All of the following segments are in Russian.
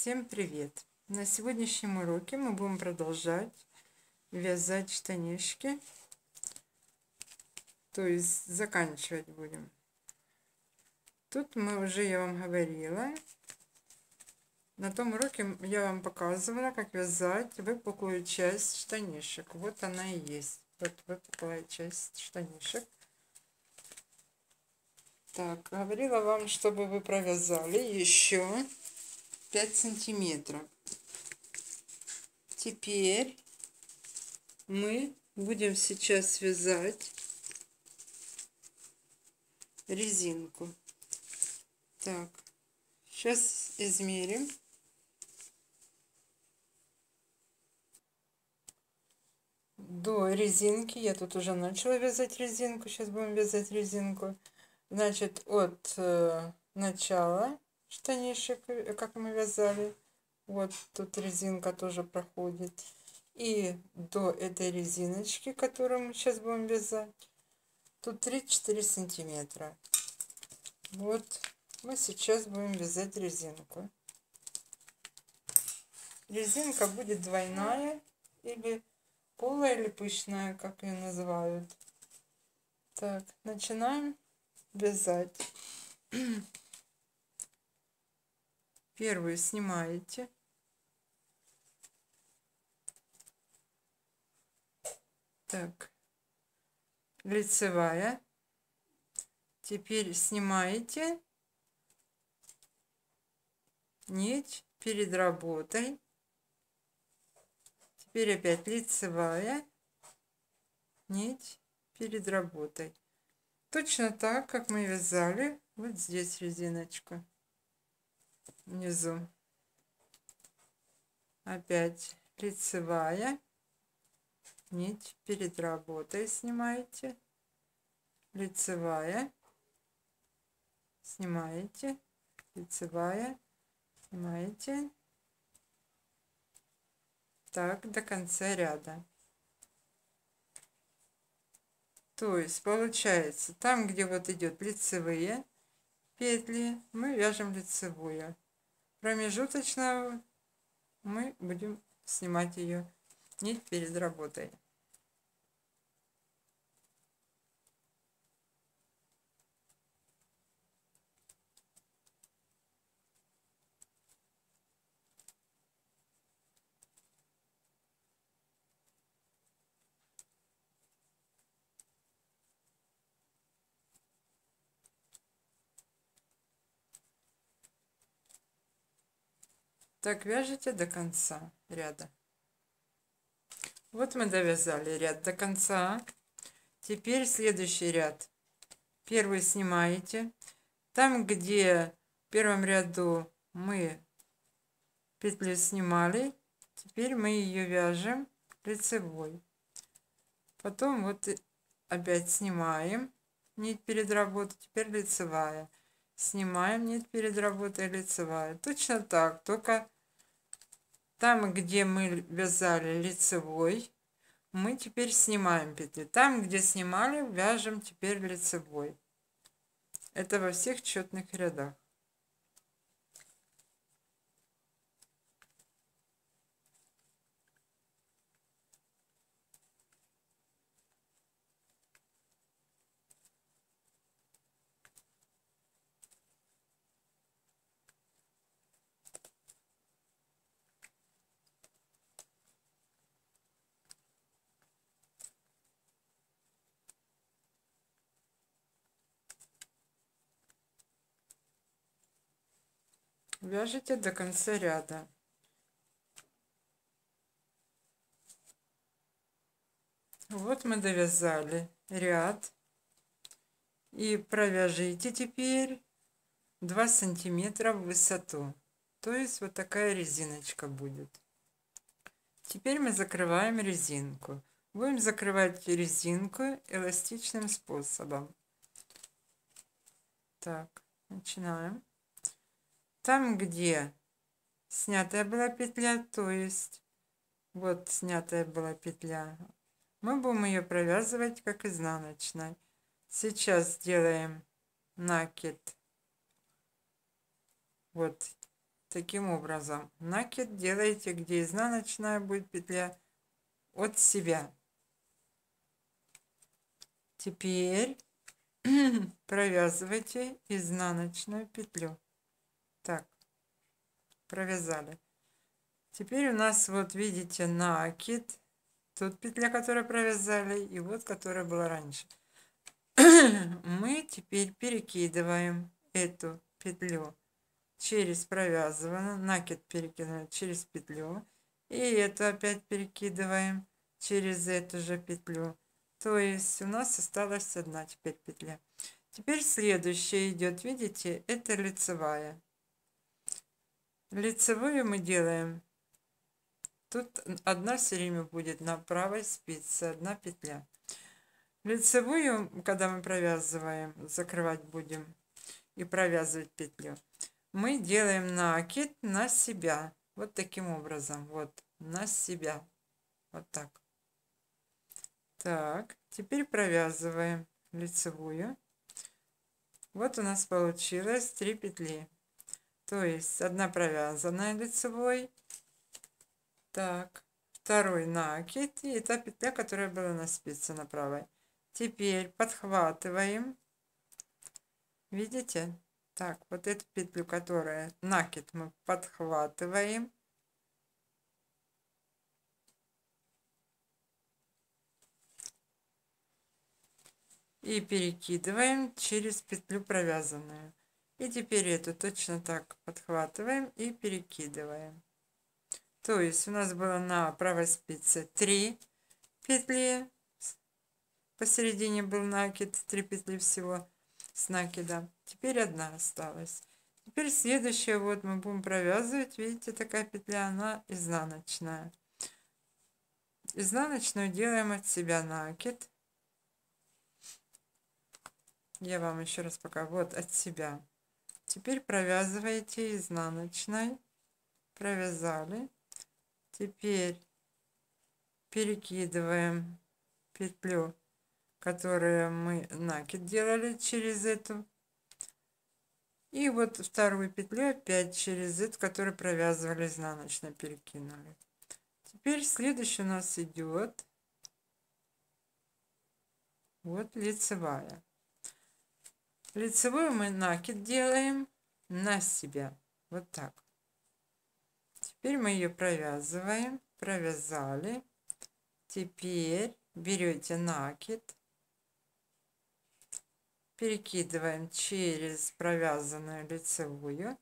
Всем привет! На сегодняшнем уроке мы будем продолжать вязать штанишки, то есть заканчивать будем. Тут мы уже, я вам говорила, на том уроке я вам показывала, как вязать выпуклую часть штанишек. Вот она и есть, вот выпуклая часть штанишек. Так, говорила вам, чтобы вы провязали еще 5 сантиметров. Теперь мы будем сейчас вязать резинку. Так, сейчас измерим. До резинки, я тут уже начала вязать резинку, сейчас будем вязать резинку. Значит, от э, начала штанишек, э, как мы вязали. Вот тут резинка тоже проходит. И до этой резиночки, которую мы сейчас будем вязать, тут 3-4 сантиметра. Вот мы сейчас будем вязать резинку. Резинка будет двойная или полая или пышная, как ее называют. Так, начинаем вязать. Первую снимаете. Так, лицевая. Теперь снимаете нить перед работой. Теперь опять лицевая нить перед работой. Точно так, как мы вязали вот здесь резиночку внизу. Опять лицевая нить перед работой снимаете. Лицевая. Снимаете. Лицевая. Снимаете. Так, до конца ряда. То есть получается, там, где вот идет лицевые петли, мы вяжем лицевую промежуточную мы будем снимать ее нить перед работой. Так вяжете до конца ряда. Вот мы довязали ряд до конца. Теперь следующий ряд. Первый снимаете. Там, где в первом ряду мы петлю снимали, теперь мы ее вяжем лицевой. Потом вот опять снимаем нить перед работой, теперь лицевая снимаем нить перед работой лицевая. Точно так только там где мы вязали лицевой мы теперь снимаем петли там где снимали вяжем теперь лицевой. Это во всех четных рядах вяжите до конца ряда. Вот мы довязали ряд. И провяжите теперь 2 сантиметра в высоту. То есть вот такая резиночка будет. Теперь мы закрываем резинку. Будем закрывать резинку эластичным способом. Так начинаем там, где снятая была петля, то есть вот снятая была петля, мы будем ее провязывать как изнаночной. Сейчас делаем накид вот таким образом. Накид делаете, где изнаночная будет петля от себя. Теперь провязывайте изнаночную петлю. Провязали. Теперь у нас, вот видите, накид. Тут петля, которую провязали, и вот, которая была раньше. Мы теперь перекидываем эту петлю через провязыванную, накид перекидываем через петлю, и эту опять перекидываем через эту же петлю. То есть у нас осталась одна теперь петля. Теперь следующая идет, видите, это лицевая. Лицевую мы делаем. Тут одна все время будет на правой спице, одна петля. Лицевую, когда мы провязываем, закрывать будем и провязывать петлю, мы делаем накид на себя. Вот таким образом. Вот, на себя. Вот так. Так, теперь провязываем лицевую. Вот у нас получилось три петли. То есть одна провязанная лицевой. Так, второй накид. И та петля, которая была на спице на правой. Теперь подхватываем. Видите? Так, вот эту петлю, которая накид, мы подхватываем. И перекидываем через петлю провязанную. И теперь эту точно так подхватываем и перекидываем. То есть у нас было на правой спице 3 петли, посередине был накид, 3 петли всего с накида. Теперь одна осталась. Теперь следующая, вот мы будем провязывать, видите, такая петля, она изнаночная. Изнаночную делаем от себя накид. Я вам еще раз пока, вот от себя. Теперь провязываете изнаночной. Провязали. Теперь перекидываем петлю, которую мы накид делали через эту. И вот вторую петлю опять через эту, которую провязывали изнаночно, перекинули. Теперь следующий у нас идет вот лицевая. Лицевую мы накид делаем на себя. Вот так. Теперь мы ее провязываем. Провязали. Теперь берете накид. Перекидываем через провязанную лицевую.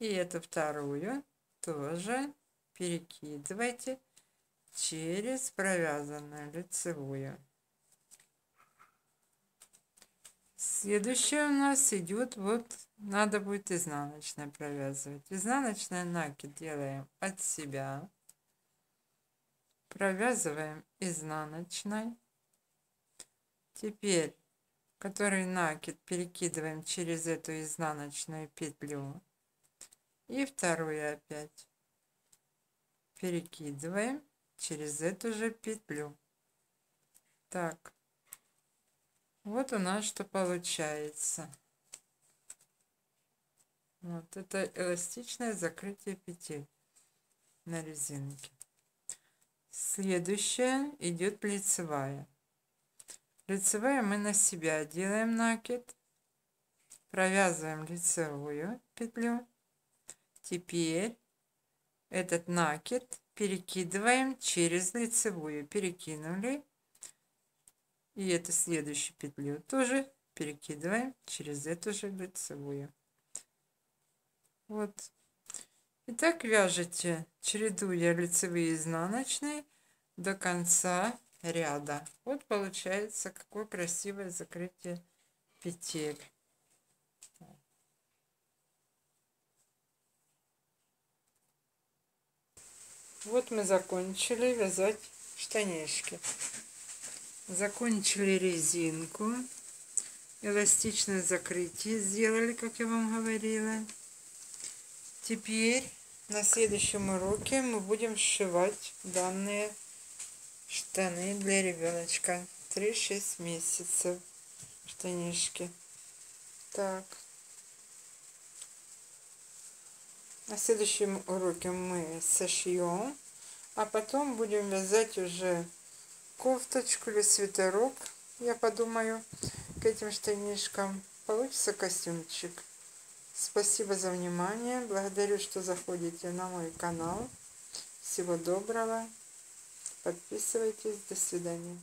И эту вторую тоже перекидывайте через провязанную лицевую. Следующее у нас идет вот, надо будет изнаночной провязывать. Изнаночной накид делаем от себя. Провязываем изнаночной. Теперь, который накид перекидываем через эту изнаночную петлю. И вторую опять перекидываем через эту же петлю. Так. Вот у нас что получается. Вот это эластичное закрытие петель на резинке. Следующая идет лицевая. Лицевая мы на себя делаем накид. Провязываем лицевую петлю. Теперь этот накид перекидываем через лицевую. Перекинули и эту следующую петлю тоже перекидываем через эту же лицевую. Вот. И так вяжете, чередуя лицевые и изнаночные до конца ряда. Вот получается какое красивое закрытие петель. Вот мы закончили вязать штанишки закончили резинку. Эластичное закрытие сделали как я вам говорила. Теперь на следующем уроке мы будем сшивать данные штаны для ребеночка. 3-6 месяцев. Штанишки. Так. На следующем уроке мы сошьем, а потом будем вязать уже кофточку или свитерок, я подумаю, к этим штанишкам. Получится костюмчик. Спасибо за внимание. Благодарю, что заходите на мой канал. Всего доброго. Подписывайтесь. До свидания.